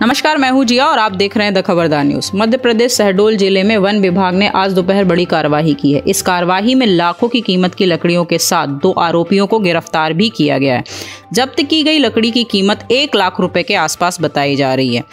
नमस्कार, मैं हूँ जिया और आप देख रहे हैं द खबरदार न्यूज़। मध्य प्रदेश शहडोल ज़िले में वन विभाग ने आज दोपहर बड़ी कार्रवाई की है। इस कार्रवाई में लाखों की कीमत की लकड़ियों के साथ दो आरोपियों को गिरफ़्तार भी किया गया है। जब्त की गई लकड़ी की कीमत एक लाख रुपए के आसपास बताई जा रही है।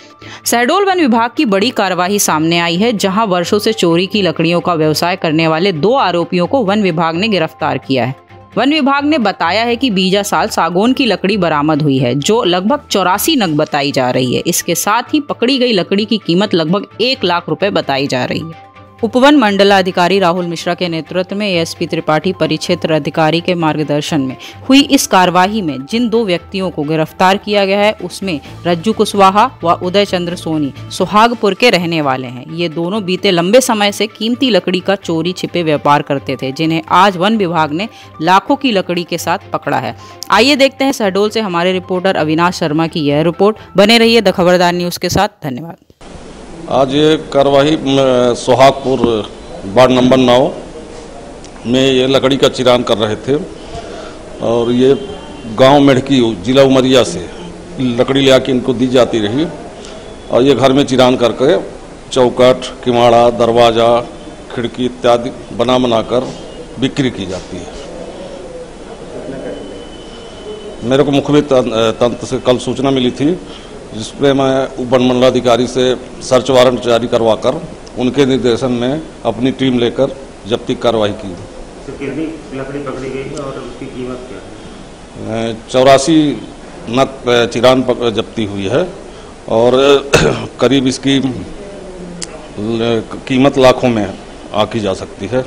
शहडोल वन विभाग की बड़ी कार्रवाई सामने आई है, जहाँ वर्षों से चोरी की लकड़ियों का व्यवसाय करने वाले दो आरोपियों को वन विभाग ने गिरफ़्तार किया है। वन विभाग ने बताया है कि बीजा साल सागौन की लकड़ी बरामद हुई है, जो लगभग चौरासी नग बताई जा रही है। इसके साथ ही पकड़ी गई लकड़ी की कीमत लगभग एक लाख रुपए बताई जा रही है। उपवन मंडलाधिकारी राहुल मिश्रा के नेतृत्व में एएसपी त्रिपाठी परिक्षेत्र अधिकारी के मार्गदर्शन में हुई इस कार्यवाही में जिन दो व्यक्तियों को गिरफ़्तार किया गया है, उसमें रज्जू कुशवाहा व उदय चंद्र सोनी सुहागपुर के रहने वाले हैं। ये दोनों बीते लंबे समय से कीमती लकड़ी का चोरी छिपे व्यापार करते थे, जिन्हें आज वन विभाग ने लाखों की लकड़ी के साथ पकड़ा है। आइए देखते हैं शहडोल से हमारे रिपोर्टर अविनाश शर्मा की यह रिपोर्ट। बने रहिए द खबरदार न्यूज़ के साथ, धन्यवाद। आज ये कार्रवाई सोहागपुर वार्ड नंबर नौ में ये लकड़ी का चिरान कर रहे थे और ये गाँव मेढकी, जिला उमरिया से लकड़ी ले आके इनको दी जाती रही और ये घर में चिरान करके चौकट, किमाड़ा, दरवाज़ा, खिड़की इत्यादि बना बना कर बिक्री की जाती है। मेरे को मुखबिर तंत्र से कल सूचना मिली थी जिसमें मैं वन मंडलाधिकारी से सर्च वारंट जारी करवाकर उनके निर्देशन में अपनी टीम लेकर जब्ती कार्रवाई की। लकड़ी पकड़ी गई और उसकी कीमत क्या है? चौरासी नग चिरान जब्ती हुई है और करीब इसकी कीमत लाखों में आकी जा सकती है।